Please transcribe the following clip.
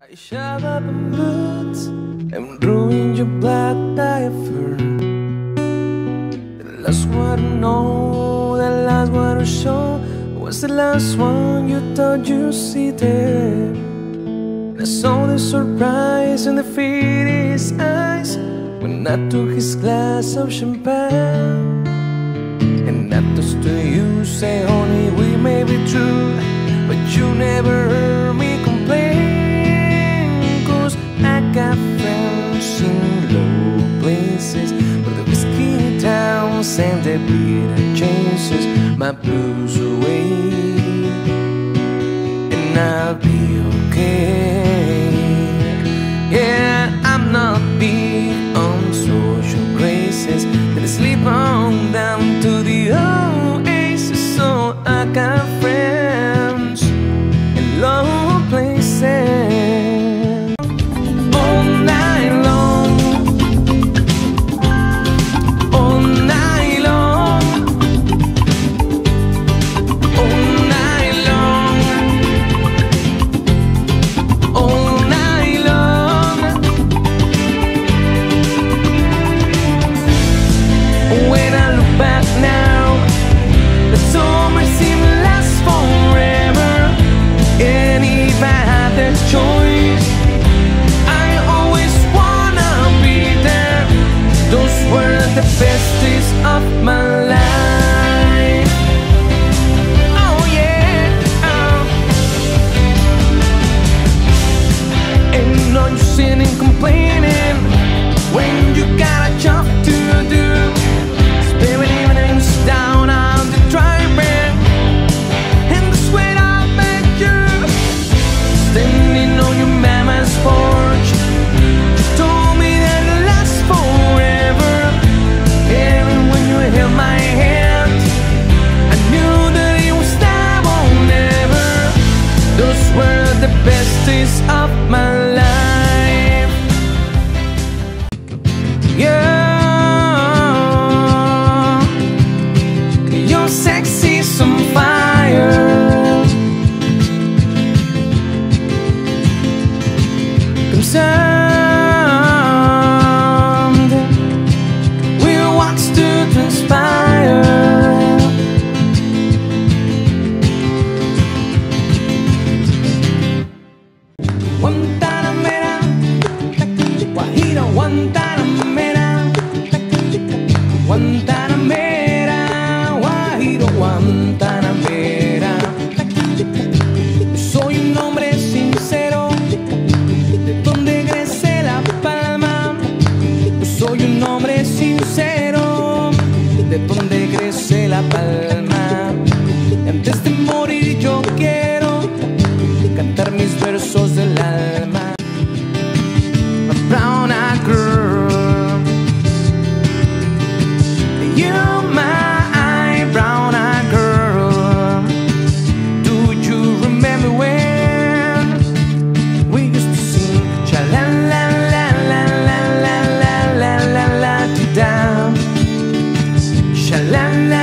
I shove up in boots and ruin your black diaper. The last one to know, the last one to show was the last one you thought you'd see there. And I saw the surprise in the fetus eyes when I took his glass of champagne. And I was to you, say only we may be true, but you never chances But the whiskey and towns and the beer chases My blues away. And I'll be this la palma. Antes de morir yo quiero cantar mis versos del alma. My brown eyed girl, you my brown eyed girl. Do you remember when we used to sing cha la la la la la la la la la la la la la la